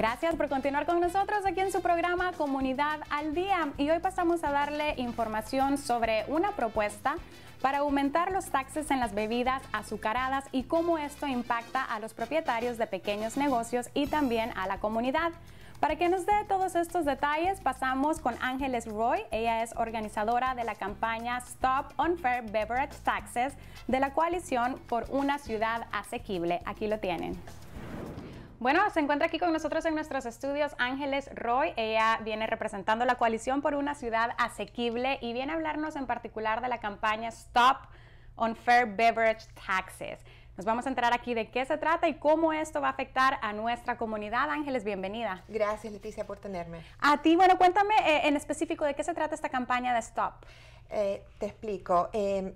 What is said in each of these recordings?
Gracias por continuar con nosotros aquí en su programa Comunidad al Día. Y hoy pasamos a darle información sobre una propuesta para aumentar los taxes en las bebidas azucaradas y cómo esto impacta a los propietarios de pequeños negocios y también a la comunidad. Para que nos dé todos estos detalles, pasamos con Ángeles Roy. Ella es organizadora de la campaña Stop Unfair Beverage Taxes de la coalición por una ciudad asequible. Aquí lo tienen. Bueno, se encuentra aquí con nosotros en nuestros estudios Ángeles Roy. Ella viene representando la coalición por una ciudad asequible y viene a hablarnos en particular de la campaña Stop Unfair Beverage Taxes. Nos vamos a enterar aquí de qué se trata y cómo esto va a afectar a nuestra comunidad. Ángeles, bienvenida. Gracias, Leticia, por tenerme. A ti, bueno, cuéntame eh, en específico de qué se trata esta campaña de Stop. Eh, te explico. Eh,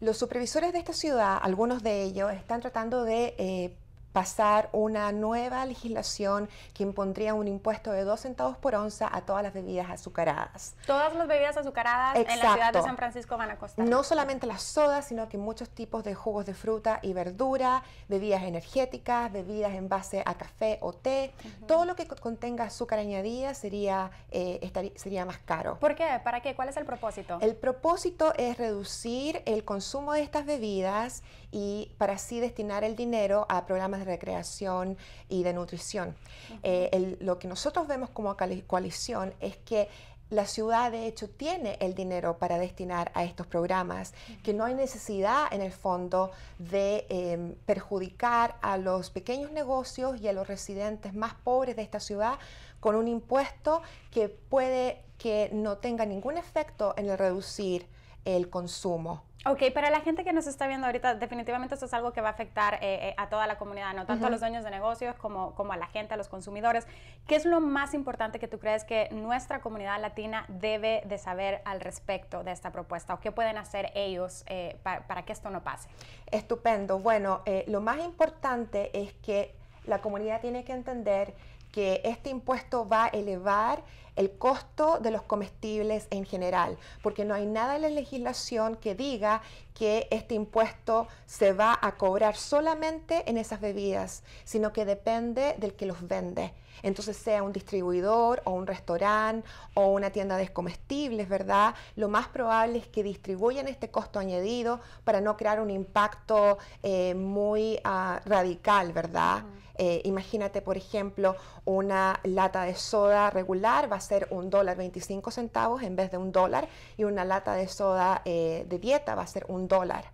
los supervisores de esta ciudad, algunos de ellos, están tratando de pasar una nueva legislación que impondría un impuesto de 2 centavos por onza a todas las bebidas azucaradas. Todas las bebidas azucaradas en la ciudad de San Francisco van a costar. No solamente las sodas, sino que muchos tipos de jugos de fruta y verdura, bebidas energéticas, bebidas en base a café o té, todo lo que contenga azúcar añadida sería, eh, sería más caro. ¿Por qué? ¿Para qué? ¿Cuál es el propósito? El propósito es reducir el consumo de estas bebidas y para así destinar el dinero a programas de recreación y de nutrición. Eh, lo que nosotros vemos como coalición es que la ciudad de hecho tiene el dinero para destinar a estos programas, que no hay necesidad en el fondo de em, perjudicar a los pequeños negocios y a los residentes más pobres de esta ciudad con un impuesto que puede que no tenga ningún efecto en el reducir el consumo. Ok, para la gente que nos está viendo ahorita, definitivamente esto es algo que va a afectar eh, eh, a toda la comunidad, no tanto a los dueños de negocios como, como a la gente, a los consumidores. ¿Qué es lo más importante que tú crees que nuestra comunidad latina debe de saber al respecto de esta propuesta o qué pueden hacer ellos eh, para, que esto no pase? Estupendo. Bueno, lo más importante es que la comunidad tiene que entender que este impuesto va a elevar el costo de los comestibles en general, porque no hay nada en la legislación que diga que este impuesto se va a cobrar solamente en esas bebidas, sino que depende del que los vende. Entonces, sea un distribuidor o un restaurante o una tienda de comestibles, ¿verdad? Lo más probable es que distribuyan este costo añadido para no crear un impacto eh, muy ah, radical, ¿verdad? Eh, imagínate, por ejemplo, una lata de soda regular va a ser un dólar 25 centavos en vez de un dólar y una lata de soda eh, de dieta va a ser un dólar.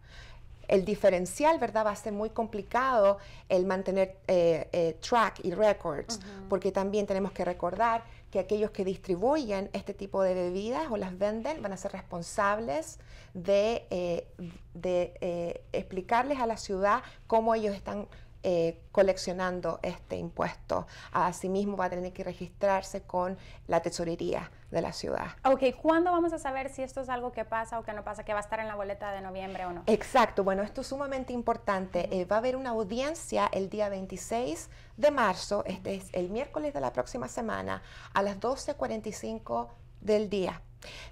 El diferencial, ¿verdad? Va a ser muy complicado el mantener eh, track y records, porque también tenemos que recordar que aquellos que distribuyen este tipo de bebidas o las venden van a ser responsables de, de explicarles a la ciudad cómo ellos están eh, coleccionando este impuesto. Asimismo, va a tener que registrarse con la tesorería de la ciudad. Ok, ¿cuándo vamos a saber si esto es algo que pasa o que no pasa, que va a estar en la boleta de noviembre o no? Exacto, bueno, esto es sumamente importante. Eh, va a haber una audiencia el día 26 de marzo, este es el miércoles de la próxima semana, a las 12.45 del día.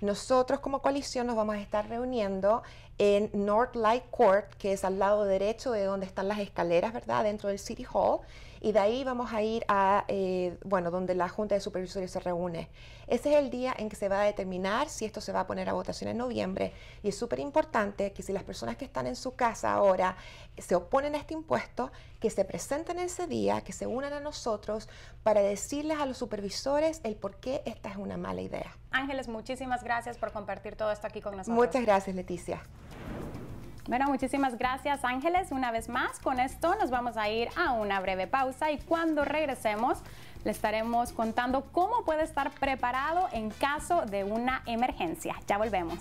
Nosotros como coalición nos vamos a estar reuniendo en North Light Court, que es al lado derecho de donde están las escaleras, ¿verdad? Dentro del City Hall y de ahí vamos a ir a, eh, bueno, donde la Junta de Supervisores se reúne. Ese es el día en que se va a determinar si esto se va a poner a votación en noviembre y es súper importante que si las personas que están en su casa ahora se oponen a este impuesto, que se presenten ese día, que se unan a nosotros para decirles a los supervisores el por qué esta es una mala idea. Ángeles, muchísimas gracias por compartir todo esto aquí con nosotros. Muchas gracias, Leticia. Bueno, muchísimas gracias Ángeles. Una vez más, con esto nos vamos a ir a una breve pausa y cuando regresemos le estaremos contando cómo puede estar preparado en caso de una emergencia. Ya volvemos.